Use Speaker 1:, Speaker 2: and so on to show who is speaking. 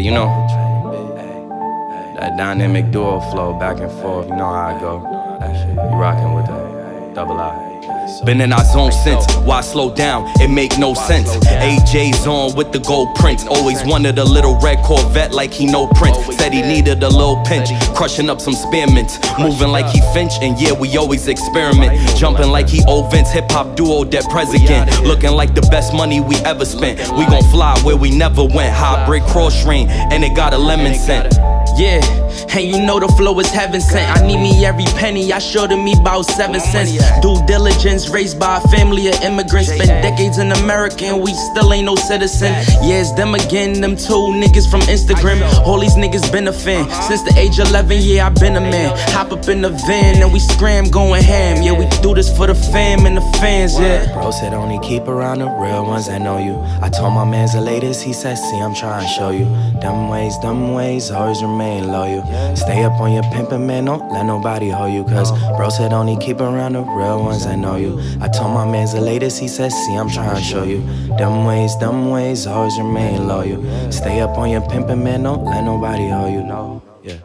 Speaker 1: you know. That dynamic duo flow back and forth, you know how I go. You rockin' with the double I. Been in our zone since, why slow down? It make no sense. AJ's on with the gold prints. Always wanted a little red Corvette like he know Prince. Said he needed a little pinch, crushing up some spearmints. Moving like he Finch, and yeah, we always experiment. Jumping like he old Vince, hip hop duo, dead president. Looking like the best money we ever spent. We gon' fly where we never went. High brick cross train, and it got a lemon scent.
Speaker 2: Yeah, and you know the flow is heaven sent. I need me every penny, I showed me about seven cents. Due diligence, raised by a family of immigrants. Spent decades in America and we still ain't no citizen. Yeah, it's them again, them two niggas from Instagram. All these niggas been a fan. Since the age 11, yeah, I been a man. Hop up in the van and we scram going ham. Yeah, we do this for the fam and the fans, yeah.
Speaker 3: Bro said only keep around the real ones that know you. I told my man's the latest, he said, see, I'm trying to show you. Dumb ways, dumb ways, always remain loyal. Stay up on your pimpin', man, don't let nobody hold you. Cause bro said only keep around the real ones that know you. I told my man's the latest, he said, see, I'm trying to show you. Dumb ways, dumb ways, always remain loyal. Stay up on your pimpin', man, don't let nobody hold you. No, yeah.